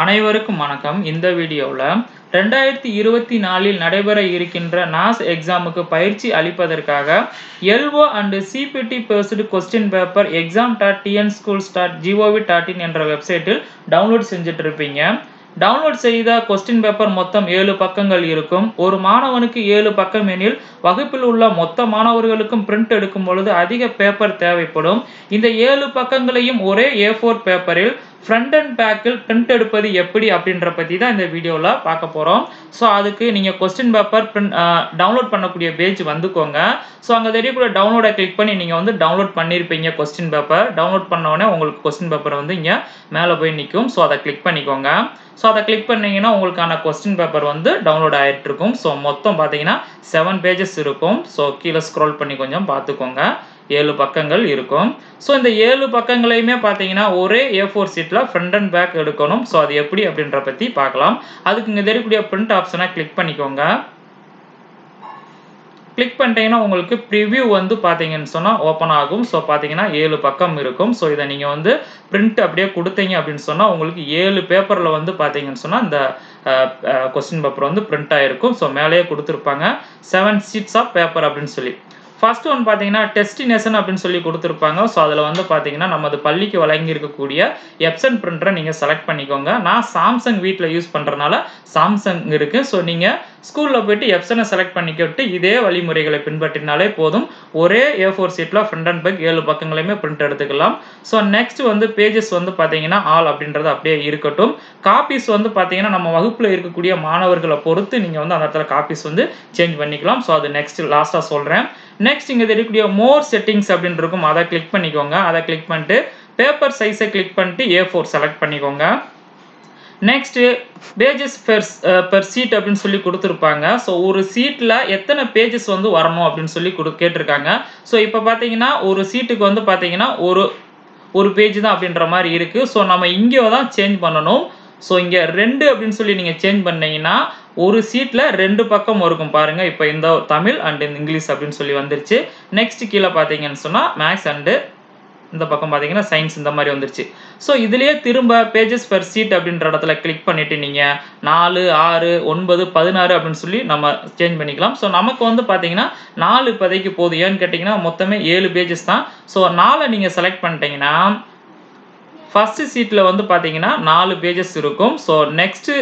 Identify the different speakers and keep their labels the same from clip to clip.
Speaker 1: அனைவருக்கும் வணக்கம். இந்த வீடியோவில் ரெண்டாயிரத்தி இருபத்தி நாலில் நடைபெற இருக்கின்ற நாஸ் எக்ஸாமுக்கு பயிற்சி அளிப்பதற்காக LO and CBT based question paper exam dot TN schools dot gov dot in என்ற வெப்சைட்டில் டவுன்லோட் செஞ்சுட்டு இருப்பீங்க டவுன்லோட் செய்த கொஸ்டின் பேப்பர் மொத்தம் ஏழு பக்கங்கள் இருக்கும். ஒரு மாணவனுக்கு ஏழு பக்கம் எனில் வகுப்பில் உள்ள மொத்த மாணவர்களுக்கும் பிரிண்ட் எடுக்கும் பொழுது அதிக பேப்பர் தேவைப்படும். இந்த ஏழு பக்கங்களையும் ஒரே ஏ ஃபோர் பேப்பரில் ஃப்ரண்ட் அண்ட் பேக்கில் பிரிண்ட் எடுப்பது எப்படி அப்படின்ற பற்றி தான் இந்த வீடியோவில் பார்க்க போகிறோம் ஸோ அதுக்கு நீங்கள் கொஸ்டின் பேப்பர் பிரிண்ட் டவுன்லோட் பண்ணக்கூடிய பேஜ் வந்துக்கோங்க. ஸோ அங்கே தெரியக்கூடிய டவுன்லோடை கிளிக் பண்ணி நீங்கள் வந்து டவுன்லோட் பண்ணியிருப்பீங்க கொஸ்டின் பேப்பர் டவுன்லோட் பண்ண உடனே உங்களுக்கு கொஸ்டின் பேப்பர் வந்து இங்கே மேலே போய் நிற்கும் ஸோ அதை கிளிக் பண்ணிக்கோங்க. ஸோ அதை கிளிக் பண்ணிங்கன்னா உங்களுக்கான கொஸ்டின் பேப்பர் வந்து டவுன்லோட் ஆகிட்டு இருக்கும் ஸோ மொத்தம் பார்த்தீங்கன்னா செவன் பேஜஸ் இருக்கும். ஸோ கீழே ஸ்க்ரோல் பண்ணி கொஞ்சம் பார்த்துக்கோங்க. ஏழு பக்கங்கள் இருக்கும். ஸோ இந்த ஏழு பக்கங்களையுமே பார்த்தீங்கன்னா ஒரே ஏ ஃபோர் சீட்டில் ஃப்ரண்ட் அண்ட் பேக் எடுக்கணும். ஸோ அது எப்படி அப்படின்ற பற்றி பார்க்கலாம். அதுக்கு இங்கே தெரியக்கூடிய பிரிண்ட் ஆப்ஷனை கிளிக் பண்ணிக்கோங்க. கிளிக் பண்ணிட்டீங்கன்னா உங்களுக்கு ப்ரிவ்யூ வந்து பார்த்தீங்கன்னு சொன்னால் ஓப்பன் ஆகும். ஸோ பார்த்தீங்கன்னா ஏழு பக்கம் இருக்கும். ஸோ இதை நீங்கள் வந்து பிரிண்ட் அப்படியே கொடுத்தீங்க அப்படின்னு சொன்னால் உங்களுக்கு ஏழு பேப்பரில் வந்து பார்த்தீங்கன்னு சொன்னால் இந்த கொஸ்டின் பேப்பர் வந்து பிரிண்ட் ஆகிருக்கும் ஸோ மேலேயே கொடுத்துருப்பாங்க. செவன் சீட்ஸ் ஆஃப் பேப்பர் அப்படின்னு சொல்லி. ஃபர்ஸ்ட் ஒன் பார்த்தீங்கன்னா டெஸ்டினேஷன் அப்படின்னு சொல்லி கொடுத்துருப்பாங்க. ஸோ அதில் வந்து பார்த்தீங்கன்னா நமது பள்ளிக்கு வழங்கி இருக்கக்கூடிய எப்சன் பிரிண்டரை நீங்கள் செலக்ட் பண்ணிக்கோங்க. நான் சாம்சங் வீட்டில் யூஸ் பண்ணுறதுனால சாம்சங் இருக்குது ஸோ நீங்கள் ஸ்கூலில் போயிட்டு எப்சனை செலக்ட் பண்ணிக்கிட்டு இதே வழிமுறைகளை பின்பற்றினாலே போதும். ஒரே ஏ ஃபோர் சீட்டில் ஃப்ரண்ட் அண்ட் பேக் ஏழு பக்கங்களையுமே பிரிண்ட் எடுத்துக்கலாம். ஸோ நெக்ஸ்ட் வந்து பேஜஸ் வந்து பார்த்தீங்கன்னா ஆல் அப்படின்றது அப்படியே இருக்கட்டும். காப்பீஸ் வந்து பார்த்தீங்கன்னா நம்ம வகுப்பில் இருக்கக்கூடிய மாணவர்களை பொறுத்து நீங்கள் வந்து அந்த இடத்துல காப்பீஸ் வந்து சேஞ்ச் பண்ணிக்கலாம். ஸோ அது நெக்ஸ்ட் லாஸ்ட்டாக சொல்கிறேன் நெக்ஸ்ட் இங்கே தெரியக்கூடிய மோர் செட்டிங்ஸ் அப்படின்னு இருக்கும் அதை கிளிக் பண்ணிக்கோங்க. அதை கிளிக் பண்ணிட்டு பேப்பர் சைஸை கிளிக் பண்ணிட்டு ஏ ஃபோர் செலக்ட் பண்ணிக்கோங்க. Next pages per per sheet அப்படின்னு சொல்லி கொடுத்துருப்பாங்க. ஸோ ஒரு சீட்டில் எத்தனை பேஜஸ் வந்து வரணும் அப்படின்னு சொல்லி கொடு கேட்டிருக்காங்க. ஸோ இப்போ பார்த்தீங்கன்னா ஒரு சீட்டுக்கு வந்து பார்த்தீங்கன்னா ஒரு ஒரு பேஜ் தான் அப்படின்ற மாதிரி இருக்குது ஸோ நம்ம இங்கே தான் சேஞ்ச் பண்ணணும். ஸோ இங்கே ரெண்டு அப்படின்னு சொல்லி நீங்கள் சேஞ்ச் பண்ணீங்கன்னா ஒரு சீட்டில் ரெண்டு பக்கம் இருக்கும் பாருங்கள் இப்போ இந்த தமிழ் அண்ட் இந்த இங்கிலீஷ் அப்படின்னு சொல்லி வந்துருச்சு. நெக்ஸ்ட் கீழே பார்த்தீங்கன்னு சொன்னால் மேக்ஸ் அண்டு இந்த பக்கம் பார்த்தீங்கன்னா சயின்ஸ் இந்த மாதிரி வந்துருச்சு. ஸோ இதுலேயே திரும்ப பேஜஸ் பெர் சீட் அப்படின்ற இடத்துல கிளிக் பண்ணிவிட்டு நீங்கள் நாலு ஆறு ஒன்பது பதினாறு அப்படின்னு சொல்லி நம்ம சேஞ்ச் பண்ணிக்கலாம். ஸோ நமக்கு வந்து பார்த்தீங்கன்னா நாலு இப்போதைக்கு போதும். ஏன்னு கேட்டிங்கன்னா மொத்தமே ஏழு பேஜஸ் தான். ஸோ நாலை நீங்கள் செலக்ட் பண்ணிட்டீங்கன்னா ஃபஸ்ட்டு சீட்டில் வந்து பார்த்தீங்கன்னா நாலு பேஜஸ் இருக்கும். ஸோ நெக்ஸ்ட்டு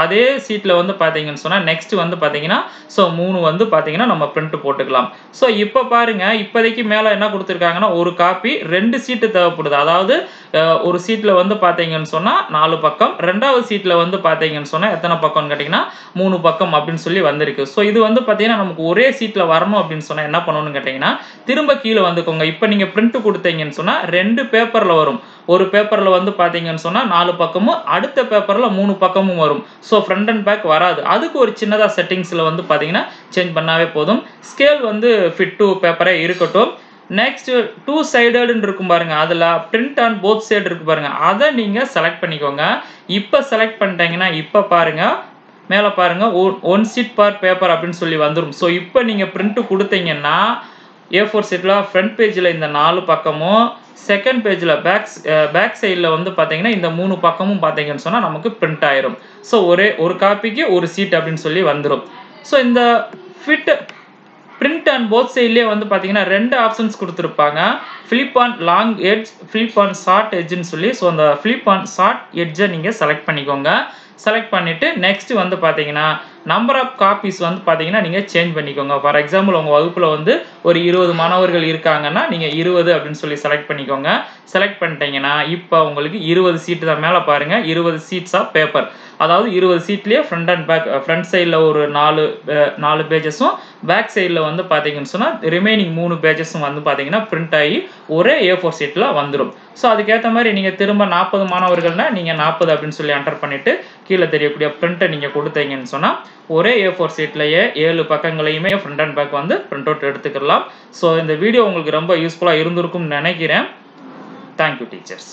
Speaker 1: அதே சீட்டில் வந்து பார்த்தீங்கன்னு சொன்னால் நெக்ஸ்ட் வந்து பார்த்தீங்கன்னா ஸோ மூணு வந்து பார்த்தீங்கன்னா நம்ம பிரிண்ட் போட்டுக்கலாம். ஸோ இப்போ பாருங்கள் இப்போதைக்கு மேலே என்ன கொடுத்துருக்காங்கன்னா ஒரு காப்பி ரெண்டு சீட்டு தேவைப்படுது. அதாவது ஒரு சீட்டில் வந்து பார்த்தீங்கன்னு சொன்னால் நாலு பக்கம் ரெண்டாவது சீட்டில் வந்து பார்த்தீங்கன்னு சொன்னால் எத்தனை பக்கம்னு கேட்டிங்கன்னா மூணு பக்கம் அப்படின்னு சொல்லி வந்திருக்கு. ஸோ இது வந்து பார்த்தீங்கன்னா நமக்கு ஒரே சீட்டில் வரணும் அப்படின்னு சொன்னால் என்ன பண்ணணும்னு கேட்டிங்கன்னா திரும்ப கீழே வந்துக்கோங்க. இப்போ நீங்கள் பிரிண்ட் கொடுத்தீங்கன்னு சொன்னால் ரெண்டு பேப்பரில் வரும். ஒரு பேப்பரில் வந்து பார்த்தீங்கன்னு சொன்னால் நாலு பக்கமும் அடுத்த பேப்பரில் மூணு பக்கமும் வரும். ஸோ ஃப்ரண்ட் அண்ட் பேக் வராது. அதுக்கு ஒரு சின்னதாக செட்டிங்ஸில் வந்து பார்த்தீங்கன்னா சேஞ்ச் பண்ணாவே போதும். ஸ்கேல் வந்து ஃபிட் டு பேப்பரே இருக்கட்டும். நெக்ஸ்ட் டூ சைடடுன்னு இருக்கும் பாருங்க. அதில் பிரிண்ட் ஆன் போத் சைடு இருக்கு பாருங்க. அதை நீங்கள் செலக்ட் பண்ணிக்கோங்க. இப்போ செலக்ட் பண்ணிட்டீங்கன்னா இப்போ பாருங்க. மேலே பாருங்க. ஒன் சீட் பார் பேப்பர் அப்படின்னு சொல்லி வந்துடும் ஸோ இப்போ நீங்கள் பிரிண்ட்டு கொடுத்தீங்கன்னா ஏ ஃபோர் சீட்டில் ஃப்ரண்ட் பேஜில் இந்த நாலு பக்கமும் செகண்ட் பேஜில் பேக் பேக் சைடில் வந்து பார்த்தீங்கன்னா இந்த மூணு பக்கமும் பார்த்தீங்கன்னு சொன்னால் நமக்கு பிரிண்ட் ஆயிரும். ஸோ ஒரே ஒரு காப்பிக்கு ஒரு சீட் அப்படின்னு சொல்லி வந்துடும் ஸோ இந்த ஃபிட் பிரிண்ட் அண்ட் போத் சைட்லேயே வந்து பார்த்தீங்கன்னா ரெண்டு ஆப்ஷன்ஸ் கொடுத்துருப்பாங்க. Flip on long edge flip on short எட்ஜ்னு சொல்லி ஸோ அந்த ஃபிளிப் ஆன் ஷார்ட் எட்ஜை நீங்கள் செலக்ட் பண்ணிக்கோங்க. செலக்ட் பண்ணிவிட்டு நெக்ஸ்ட் வந்து பார்த்தீங்கன்னா நம்பர் ஆஃப் காப்பீஸ் வந்து பார்த்தீங்கன்னா நீங்கள் சேஞ்ச் பண்ணிக்கோங்க. ஃபார் எக்ஸாம்பிள் உங்கள் வகுப்பில் வந்து ஒரு இருபது மாணவர்கள் இருக்காங்கன்னா நீங்கள் இருபது அப்படின்னு சொல்லி செலக்ட் பண்ணிக்கோங்க. செலக்ட் பண்ணிட்டீங்கன்னா இப்போ உங்களுக்கு இருபது சீட்டு தான் மேலே பாருங்கள் இருபது சீட்ஸ் ஆஃப் பேப்பர் அதாவது இருபது சீட்லேயே ஃப்ரண்ட் அண்ட் பேக் ஃப்ரண்ட் சைடில் ஒரு நாலு நாலு பேஜஸும் பேக் சைடில் வந்து பார்த்தீங்கன்னு சொன்னால் ரிமைனிங் மூணு பேஜஸும் வந்து பார்த்தீங்கன்னா பிரிண்ட் ஆகி ஒரே ஏ ஃபோர் சீட்டில் வந்துடும் ஸோ அதுக்கேற்ற மாதிரி நீங்கள் திரும்ப நாற்பது மாணவர்கள்னால் நீங்கள் நாற்பது அப்படின்னு சொல்லி என்டர் பண்ணிவிட்டு கீழே தெரியக்கூடிய பிரிண்ட்டை நீங்கள் கொடுத்தீங்கன்னு சொன்னால் ஒரே ஏ ஃபோர் சீட்லேயே ஏழு பக்கங்களையுமே ஃப்ரண்ட் அண்ட் பேக் வந்து பிரிண்ட் அவுட் எடுத்துக்கலாம். ஸோ இந்த வீடியோ உங்களுக்கு ரொம்ப யூஸ்ஃபுல்லாக இருந்திருக்கும்னு நினைக்கிறேன். Thank you teachers